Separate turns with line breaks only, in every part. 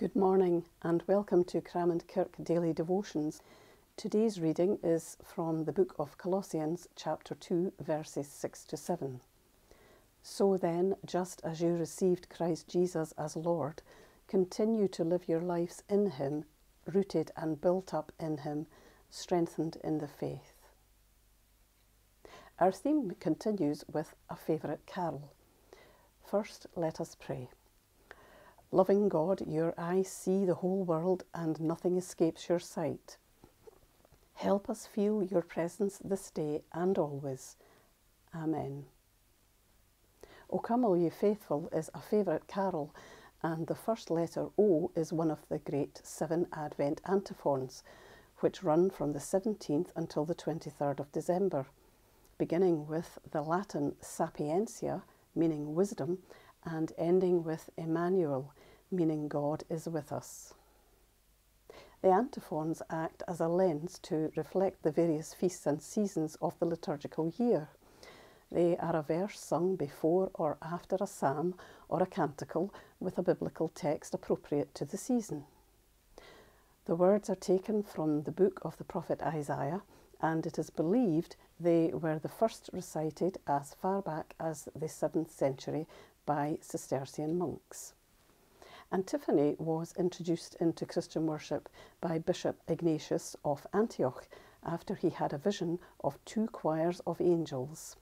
Good morning and welcome to Cramond Kirk Daily Devotions. Today's reading is from the book of Colossians, chapter 2, verses 6 to 7. So then, just as you received Christ Jesus as Lord, continue to live your lives in Him, rooted and built up in Him, strengthened in the faith. Our theme continues with a favourite carol. First, let us pray. Loving God, your eyes see the whole world and nothing escapes your sight. Help us feel your presence this day and always. Amen. O come, all ye faithful is a favourite carol, and the first letter O is one of the great seven Advent antiphons, which run from the 17th until the 23rd of December, beginning with the Latin sapientia, meaning wisdom, and ending with Emmanuel, meaning God is with us. The antiphons act as a lens to reflect the various feasts and seasons of the liturgical year. They are a verse sung before or after a psalm or a canticle with a biblical text appropriate to the season. The words are taken from the book of the prophet Isaiah, and it is believed they were the first recited as far back as the 7th century by Cistercian monks. Antiphony was introduced into Christian worship by Bishop Ignatius of Antioch after he had a vision of two choirs of angels.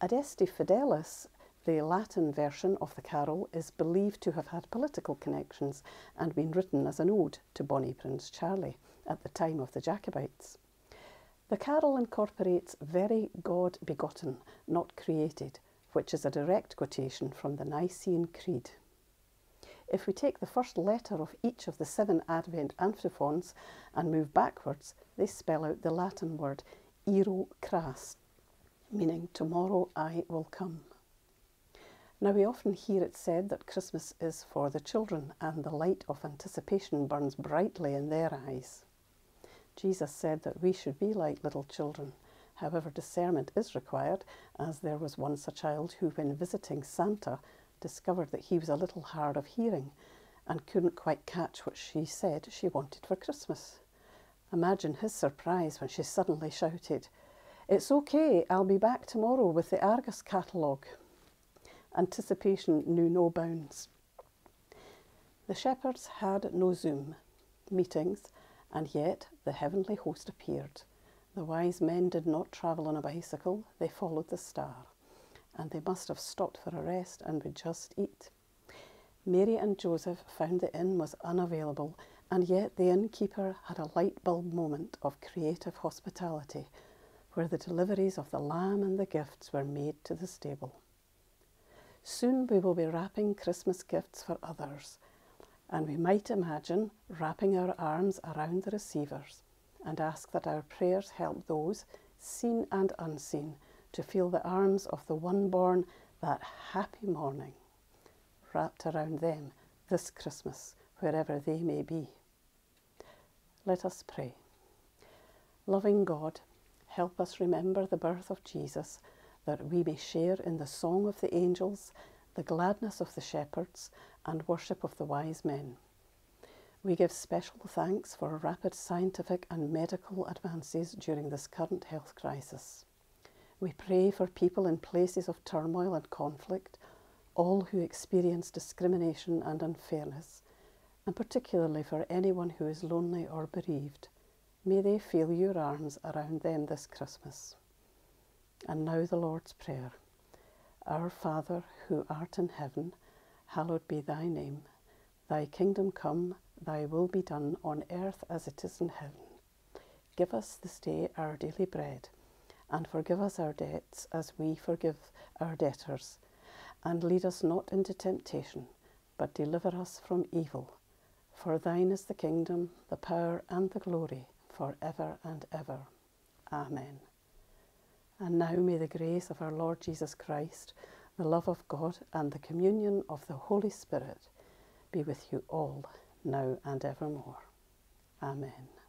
Adeste Fideles, the Latin version of the carol, is believed to have had political connections and been written as an ode to Bonnie Prince Charlie at the time of the Jacobites. The carol incorporates very God begotten, not created, which is a direct quotation from the Nicene Creed. If we take the first letter of each of the seven Advent antiphons and move backwards, they spell out the Latin word ero cras, meaning tomorrow I will come. Now we often hear it said that Christmas is for the children and the light of anticipation burns brightly in their eyes. Jesus said that we should be like little children. However, discernment is required, as there was once a child who, when visiting Santa, discovered that he was a little hard of hearing and couldn't quite catch what she said she wanted for Christmas. Imagine his surprise when she suddenly shouted, It's okay, I'll be back tomorrow with the Argos catalogue. Anticipation knew no bounds. The shepherds had no Zoom meetings, and yet the heavenly host appeared. The wise men did not travel on a bicycle, they followed the star and they must have stopped for a rest and would just eat. Mary and Joseph found the inn was unavailable, and yet the innkeeper had a light bulb moment of creative hospitality, where the deliveries of the lamb and the gifts were made to the stable. Soon we will be wrapping Christmas gifts for others, and we might imagine wrapping our arms around the receivers and ask that our prayers help those, seen and unseen, to feel the arms of the one born that happy morning wrapped around them this Christmas, wherever they may be. Let us pray. Loving God, help us remember the birth of Jesus, that we may share in the song of the angels, the gladness of the shepherds, and worship of the wise men. We give special thanks for rapid scientific and medical advances during this current health crisis. We pray for people in places of turmoil and conflict, all who experience discrimination and unfairness, and particularly for anyone who is lonely or bereaved. May they feel your arms around them this Christmas. And now the Lord's Prayer. Our Father, who art in heaven, hallowed be thy name. Thy kingdom come, thy will be done on earth as it is in heaven. Give us this day our daily bread and forgive us our debts as we forgive our debtors. And lead us not into temptation, but deliver us from evil. For thine is the kingdom, the power, and the glory, for ever and ever. Amen. And now may the grace of our Lord Jesus Christ, the love of God, and the communion of the Holy Spirit be with you all, now and evermore. Amen.